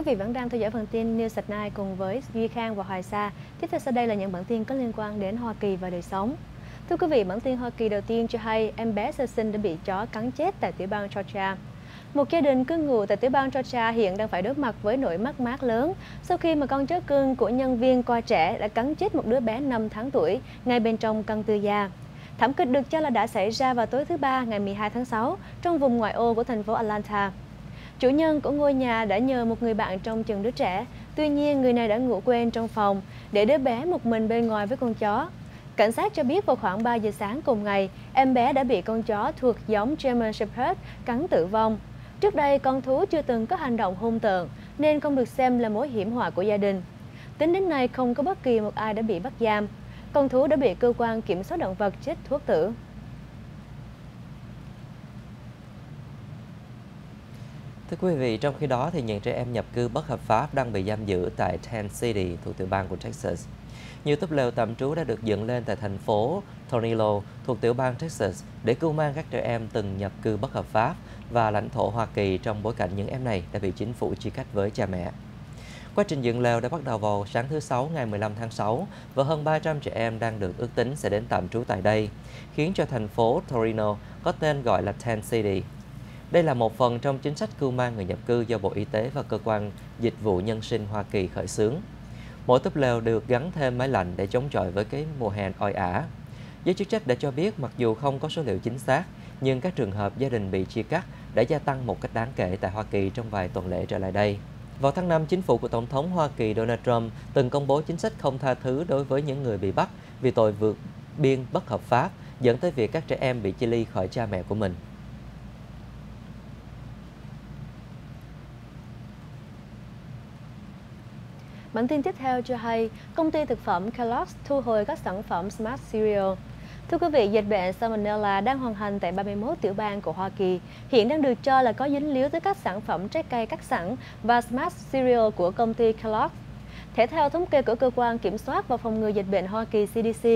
Quý vị vẫn đang theo dõi phần tin News at Night cùng với Duy Khang và Hoài Sa. Tiếp theo sau đây là những bản tin có liên quan đến Hoa Kỳ và đời sống. Thưa quý vị, bản tin Hoa Kỳ đầu tiên cho hay em bé sơ sinh đã bị chó cắn chết tại tiểu bang Georgia. Một gia đình cư ngụ tại tiểu bang Georgia hiện đang phải đối mặt với nỗi mất mát lớn sau khi mà con chó cưng của nhân viên coi trẻ đã cắn chết một đứa bé 5 tháng tuổi ngay bên trong căn tư gia. Thảm kịch được cho là đã xảy ra vào tối thứ Ba ngày 12 tháng 6 trong vùng ngoại ô của thành phố Atlanta. Chủ nhân của ngôi nhà đã nhờ một người bạn trông chừng đứa trẻ, tuy nhiên người này đã ngủ quên trong phòng để đứa bé một mình bên ngoài với con chó. Cảnh sát cho biết vào khoảng 3 giờ sáng cùng ngày, em bé đã bị con chó thuộc giống German Shepherd cắn tử vong. Trước đây, con thú chưa từng có hành động hung tợn, nên không được xem là mối hiểm họa của gia đình. Tính đến nay, không có bất kỳ một ai đã bị bắt giam. Con thú đã bị cơ quan kiểm soát động vật chết thuốc tử. Thưa quý vị, trong khi đó thì những trẻ em nhập cư bất hợp pháp đang bị giam giữ tại Ten City thuộc tiểu bang của Texas. Nhiều túp lều tạm trú đã được dựng lên tại thành phố Tornillo thuộc tiểu bang Texas để cứu mang các trẻ em từng nhập cư bất hợp pháp và lãnh thổ Hoa Kỳ trong bối cảnh những em này đã bị chính phủ chia cách với cha mẹ. Quá trình dựng lều đã bắt đầu vào sáng thứ Sáu ngày 15 tháng 6 và hơn 300 trẻ em đang được ước tính sẽ đến tạm trú tại đây, khiến cho thành phố Torino có tên gọi là Ten City. Đây là một phần trong chính sách cưu mang người nhập cư do Bộ Y tế và Cơ quan Dịch vụ Nhân sinh Hoa Kỳ khởi xướng. Mỗi túp lều được gắn thêm máy lạnh để chống chọi với cái mùa hè oi ả. Giới chức trách đã cho biết mặc dù không có số liệu chính xác, nhưng các trường hợp gia đình bị chia cắt đã gia tăng một cách đáng kể tại Hoa Kỳ trong vài tuần lễ trở lại đây. Vào tháng 5, chính phủ của Tổng thống Hoa Kỳ Donald Trump từng công bố chính sách không tha thứ đối với những người bị bắt vì tội vượt biên bất hợp pháp, dẫn tới việc các trẻ em bị chia ly khỏi cha mẹ của mình. Bản tin tiếp theo cho hay, công ty thực phẩm Kellogg's thu hồi các sản phẩm Smart Cereal. Thưa quý vị, dịch bệnh Salmonella đang hoàn hành tại 31 tiểu bang của Hoa Kỳ, hiện đang được cho là có dính líu tới các sản phẩm trái cây cắt sẵn và Smart Cereal của công ty Kellogg's. Thể theo thống kê của Cơ quan Kiểm soát và Phòng ngừa Dịch bệnh Hoa Kỳ CDC,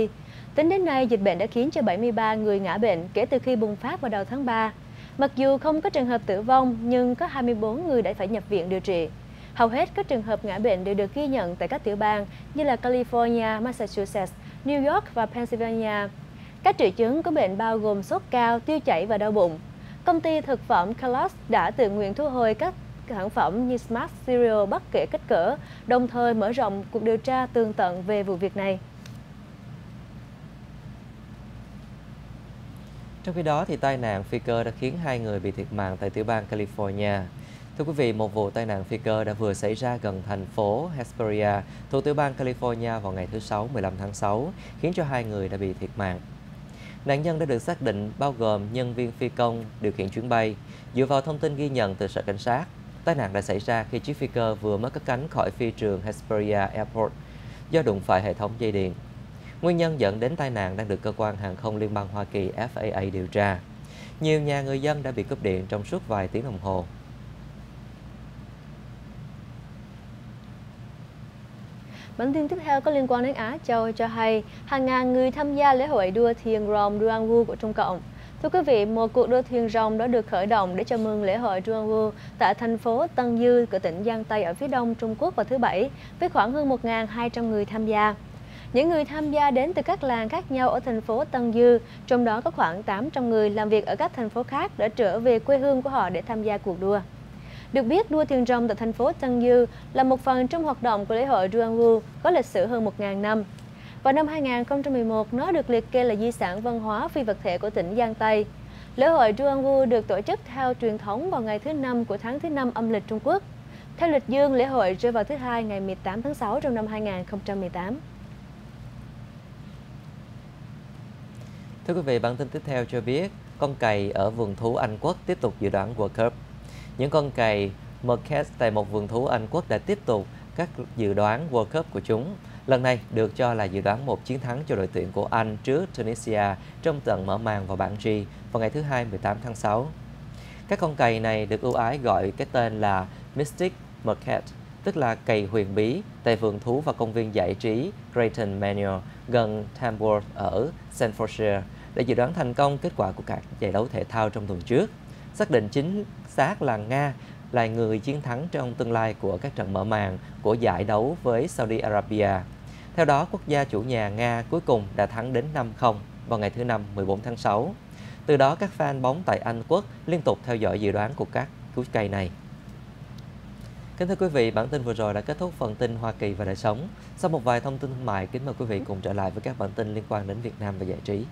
tính đến nay dịch bệnh đã khiến cho 73 người ngã bệnh kể từ khi bùng phát vào đầu tháng 3. Mặc dù không có trường hợp tử vong, nhưng có 24 người đã phải nhập viện điều trị. Hầu hết các trường hợp ngã bệnh đều được ghi nhận tại các tiểu bang như là California, Massachusetts, New York và Pennsylvania. Các triệu chứng của bệnh bao gồm sốt cao, tiêu chảy và đau bụng. Công ty thực phẩm Kellogg's đã tự nguyện thu hồi các sản phẩm như Smart Cereal bất kể kích cỡ, đồng thời mở rộng cuộc điều tra tương tận về vụ việc này. Trong khi đó, thì tai nạn phi cơ đã khiến hai người bị thiệt mạng tại tiểu bang California. Thưa quý vị, một vụ tai nạn phi cơ đã vừa xảy ra gần thành phố Hesperia, thuộc tiểu bang California vào ngày thứ Sáu 15 tháng 6, khiến cho hai người đã bị thiệt mạng. Nạn nhân đã được xác định bao gồm nhân viên phi công điều khiển chuyến bay. Dựa vào thông tin ghi nhận từ sở cảnh sát, tai nạn đã xảy ra khi chiếc phi cơ vừa mới cất cánh khỏi phi trường Hesperia Airport do đụng phải hệ thống dây điện. Nguyên nhân dẫn đến tai nạn đang được cơ quan hàng không liên bang Hoa Kỳ FAA điều tra. Nhiều nhà người dân đã bị cúp điện trong suốt vài tiếng đồng hồ. Bản tin tiếp theo có liên quan đến Á Châu cho hay hàng ngàn người tham gia lễ hội đua thuyền rồng Duangwu của Trung Cộng. Thưa quý vị, một cuộc đua thuyền rồng đã được khởi động để chào mừng lễ hội Duangwu tại thành phố Tân Dư của tỉnh Giang Tây ở phía đông Trung Quốc vào thứ Bảy, với khoảng hơn 1.200 người tham gia. Những người tham gia đến từ các làng khác nhau ở thành phố Tân Dư, trong đó có khoảng 800 người làm việc ở các thành phố khác đã trở về quê hương của họ để tham gia cuộc đua. Được biết, đua thuyền rồng tại thành phố Tân Dư là một phần trong hoạt động của lễ hội Ruangwu có lịch sử hơn 1.000 năm. Vào năm 2011, nó được liệt kê là di sản văn hóa phi vật thể của tỉnh Giang Tây. Lễ hội Ruangwu được tổ chức theo truyền thống vào ngày thứ năm của tháng thứ năm âm lịch Trung Quốc. Theo lịch dương, lễ hội rơi vào thứ hai ngày 18 tháng 6 trong năm 2018. Thưa quý vị, bản tin tiếp theo cho biết con cày ở vườn thú Anh Quốc tiếp tục dự đoán World Cup. Những con cày Mercat tại một vườn thú Anh Quốc đã tiếp tục các dự đoán World Cup của chúng. Lần này được cho là dự đoán một chiến thắng cho đội tuyển của Anh trước Tunisia trong trận mở màn vào bảng G vào ngày thứ Hai 18 tháng 6. Các con cày này được ưu ái gọi cái tên là Mystic Mercat, tức là cày huyền bí tại vườn thú và công viên giải trí Grayton Manor gần Tamworth ở Staffordshire để dự đoán thành công kết quả của các giải đấu thể thao trong tuần trước. Xác định chính xác là Nga là người chiến thắng trong tương lai của các trận mở màn của giải đấu với Saudi Arabia. Theo đó, quốc gia chủ nhà Nga cuối cùng đã thắng đến 5-0 vào ngày thứ Năm 14 tháng 6. Từ đó, các fan bóng tại Anh Quốc liên tục theo dõi dự đoán của các cú cây này. Kính thưa quý vị, bản tin vừa rồi đã kết thúc phần tin Hoa Kỳ và đời sống. Sau một vài thông tin thương mại, kính mời quý vị cùng trở lại với các bản tin liên quan đến Việt Nam và giải trí.